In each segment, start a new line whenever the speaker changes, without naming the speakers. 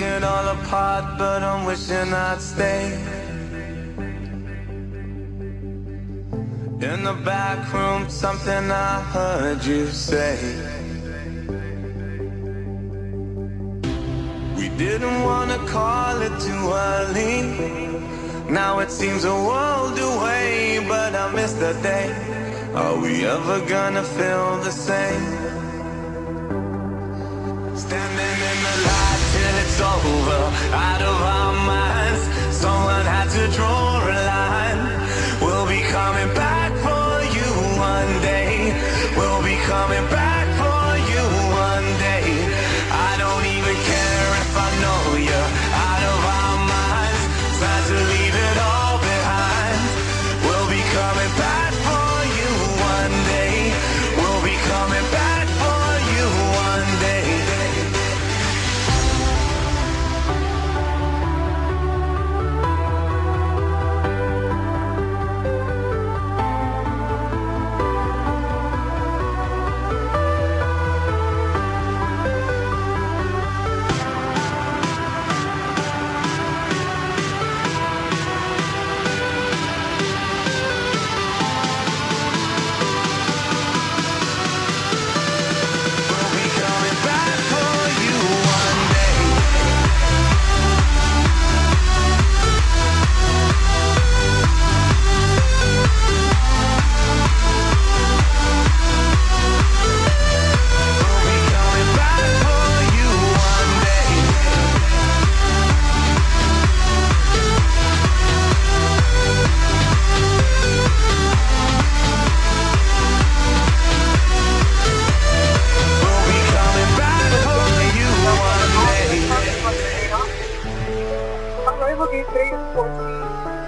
It all apart, but I'm wishing I'd stay. In the back room, something I heard you say. We didn't wanna call it too early. Now it seems a world away, but I miss the day. Are we ever gonna feel the same? Standing in the light it's over, out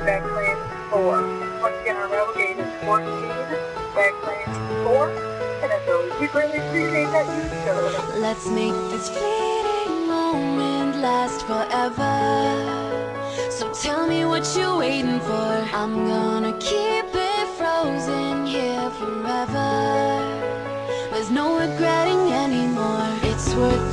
14, backplane 4. Once again, arrival gate is 14, backplane 4. And as always, we greatly appreciate that you showed.
Let's make this fleeting moment last forever. So tell me what you're waiting for. I'm gonna keep it frozen here forever. There's no regretting anymore. It's worth